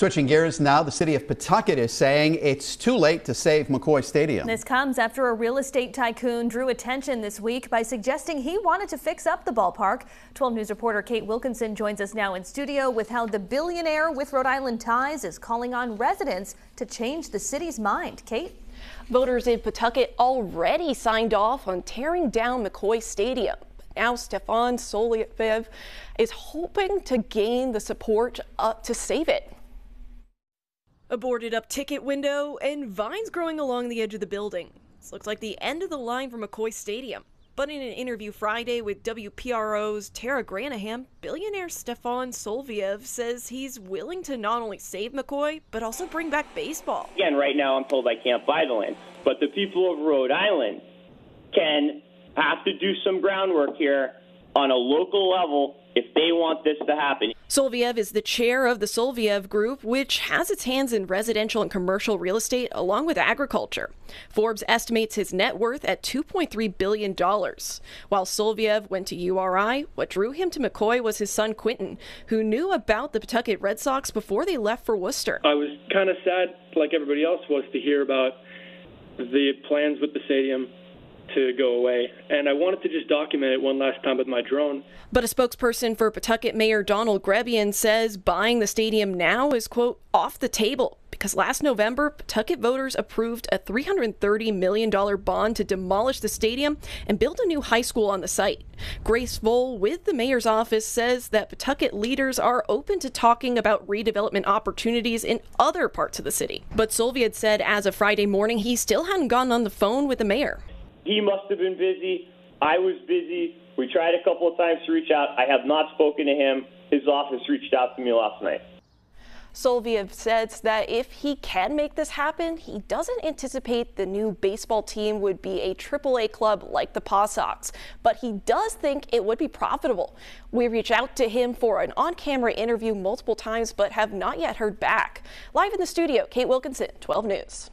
Switching gears now, the city of Pawtucket is saying it's too late to save McCoy Stadium. This comes after a real estate tycoon drew attention this week by suggesting he wanted to fix up the ballpark. 12 News reporter Kate Wilkinson joins us now in studio with how the billionaire with Rhode Island ties is calling on residents to change the city's mind. Kate? Voters in Pawtucket already signed off on tearing down McCoy Stadium. Now Stefan Soloviev is hoping to gain the support uh, to save it. A boarded up ticket window and vines growing along the edge of the building. This looks like the end of the line for McCoy Stadium. But in an interview Friday with WPRO's Tara Granahan, billionaire Stefan Soloviev says he's willing to not only save McCoy, but also bring back baseball. Again, right now I'm told I can't buy the land. But the people of Rhode Island can have to do some groundwork here on a local level if they want this to happen. Soloviev is the chair of the Soloviev Group, which has its hands in residential and commercial real estate along with agriculture. Forbes estimates his net worth at $2.3 billion. While Soloviev went to URI, what drew him to McCoy was his son Quentin, who knew about the Pawtucket Red Sox before they left for Worcester. I was kind of sad, like everybody else was, to hear about the plans with the stadium to go away. And I wanted to just document it one last time with my drone. But a spokesperson for Pawtucket Mayor Donald Grebien says buying the stadium now is, quote, off the table because last November, Pawtucket voters approved a $330 million bond to demolish the stadium and build a new high school on the site. Grace Voll with the mayor's office says that Pawtucket leaders are open to talking about redevelopment opportunities in other parts of the city. But Soloviev said as of Friday morning, he still hadn't gotten on the phone with the mayor. He must have been busy. I was busy. We tried a couple of times to reach out. I have not spoken to him. His office reached out to me last night. Soloviev says that if he can make this happen, he doesn't anticipate the new baseball team would be a AAA club like the Paw Sox, but he does think it would be profitable. We reached out to him for an on-camera interview multiple times, but have not yet heard back. Live in the studio, Kate Wilkinson, 12 News.